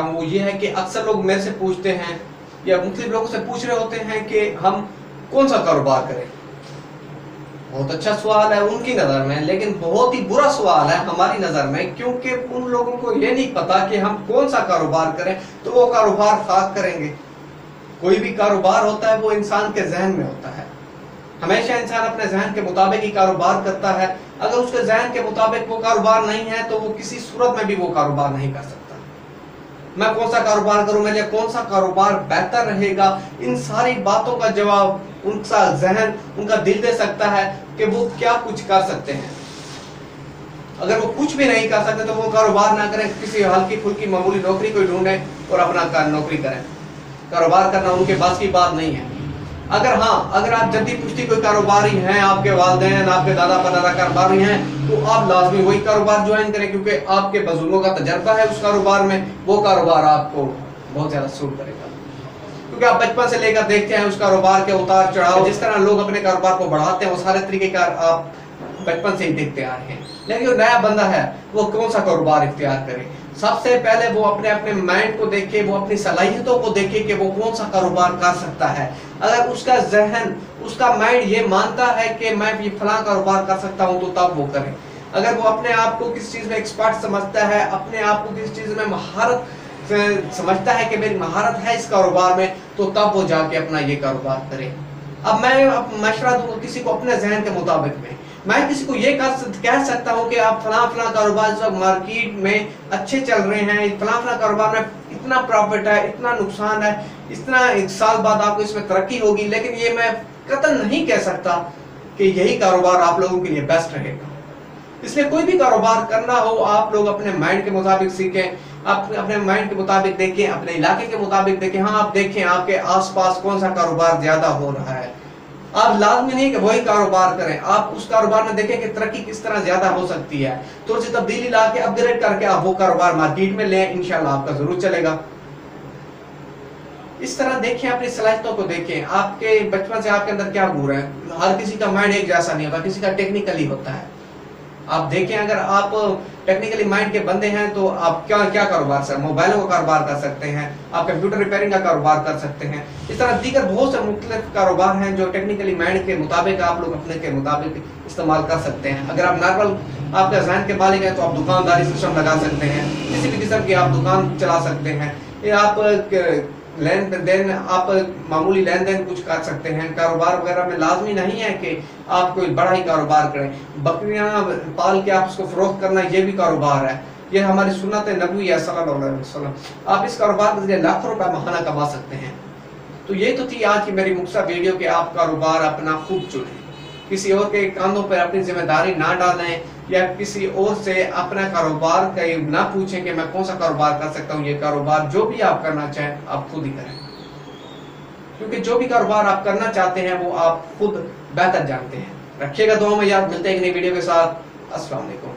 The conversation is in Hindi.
हूँ अक्सर लोग मेरे से पूछते हैं या मुख्तलिफ़ लोगों से पूछ रहे होते हैं कि हम कौन सा कारोबार करें। बहुत अच्छा सवाल है, उनकी नज़र में, लेकिन बहुत ही बुरा सवाल है हमारी नज़र में, क्योंकि उन लोगों को ये नहीं पता कि हम कौन सा कारोबार करें तो वो कारोबार खाक करेंगे। कोई भी कारोबार होता है, वो इंसान के जहन में होता है। हमेशा इंसान अपने जहन के मुताबिक ही कारोबार करता है। अगर उसके जहन के मुताबिक वो कारोबार नहीं है तो वो किसी सूरत में भी वो कारोबार नहीं कर सकता। मैं कौन सा कारोबार करूँ? मेरे कौन सा कारोबार बेहतर रहेगा? इन सारी बातों का जवाब उनका जहन, उनका दिल दे सकता है कि वो क्या कुछ कर सकते हैं। अगर वो कुछ भी नहीं कर सकते तो वो कारोबार ना करें, किसी हल्की फुल्की मामूली नौकरी को ढूंढे और अपना नौकरी करें। कारोबार करना उनके पास की बात नहीं है। अगर हाँ अगर आप जल्दी पुश्ती कोई कारोबारी हैं, आपके वालदेन, आपके दादा पदादा कारोबारी हैं तो आप लाजमी वही कारोबार ज्वाइन करें, क्योंकि आपके बुज़ुर्गों का तजर्बा है उस कारोबार में, वो कारोबार आपको बहुत ज़्यादा सूट करेगा। क्योंकि आप बचपन से लेकर देखते हैं उस कारोबार के उतार चढ़ाव, जिस तरह लोग अपने कारोबार को बढ़ाते हैं, वो सारे तरीके का आप बचपन से ही देखते आ रहे हैं। लेकिन जो नया बंदा है, वो कौन सा कारोबार इख्तियार करे? सबसे पहले वो अपने अपने माइंड को देखे वो अपनी सलाहियतों को देखे कि वो कौन सा कारोबार कर सकता है। अगर उसका जहन, उसका माइंड ये मानता है कि मैं ये फला कारोबार कर सकता हूँ तो तब वो करे। अगर वो अपने आप को किस चीज़ में एक्सपर्ट समझता है, अपने आप को किस चीज़ में महारत समझता है कि मेरी महारत है इस कारोबार में तो तब वो जाके अपना ये कारोबार करे। अब मैं मशवरा दूँगा किसी को अपने जहन के मुताबिक में। मैं किसी को ये कह सकता हूँ कि आप फला फला कारोबार मार्केट में अच्छे चल रहे हैं, फला फला कारोबार में इतना प्रॉफिट है, इतना नुकसान है, इतना एक साल बाद आपको इसमें तरक्की होगी, लेकिन ये मैं कतन नहीं कह सकता कि यही कारोबार आप लोगों के लिए बेस्ट रहेगा। इसलिए कोई भी कारोबार करना हो, आप लोग अपने माइंड के मुताबिक सीखें, आप अपने माइंड के मुताबिक देखें, अपने इलाके के मुताबिक देखें। हाँ आप देखें आपके आसपास कौन सा कारोबार ज़्यादा हो रहा है। आप लाजमी नहीं कि वही कारोबार करें। आप उस कारोबार में देखें कि तरक्की किस तरह ज़्यादा हो सकती है। तो उसे तब्दीली ला के अपग्रेड करके आप वो कारोबार मार्केट में लें इनशाला आपका ज़रूर चलेगा। इस तरह देखें, अपनी सलाहियतों को देखें। आपके बचपन से आपके अंदर क्या गुर है? हर किसी का माइंड एक जैसा नहीं होता, किसी का टेक्निकली होता है। आप देखें, अगर आप टेक्निकली माइंड के बंदे हैं तो आप क्या क्या कारोबार सर? मोबाइलों का कारोबार कर सकते हैं, आप कंप्यूटर रिपेयरिंग का कारोबार कर सकते हैं। इस तरह दीगर बहुत से मुख्तलिफ़ कारोबार हैं जो टेक्निकली माइंड के मुताबिक आप लोग अपने के मुताबिक इस्तेमाल कर सकते हैं। अगर आप नॉर्मल आपका जहन के मालिक हैं तो आप दुकानदारी सिस्टम लगा सकते हैं। किसी भी किस्म की आप दुकान चला सकते हैं। या आप लेन देन आप मामूली लेन देन कुछ कर सकते हैं। कारोबार वगैरह में लाजमी नहीं है कि आप कोई बड़ा ही कारोबार करें। बकरियाँ पाल के आप उसको फरोख्त करना, ये भी कारोबार है। ये हमारी सुन्नत नबी है सल्लल्लाहु आप इस कारोबार के ज़रिए लाखों रुपए महाना कमा सकते हैं। तो ये तो थी आज की मेरी मुख्ता वीडियो कि आप कारोबार अपना खूब चुनें। किसी और के कांधों पर अपनी ज़िम्मेदारी ना डालें या किसी और से अपना कारोबार का ना पूछें कि मैं कौन सा कारोबार कर सकता हूँ, ये कारोबार जो भी आप करना चाहें, आप खुद ही करें। क्योंकि जो भी कारोबार आप करना चाहते हैं, वो आप खुद बेहतर जानते हैं। रखिएगा दो में याद, मिलते हैं एक नई वीडियो के साथ। वालेकुम।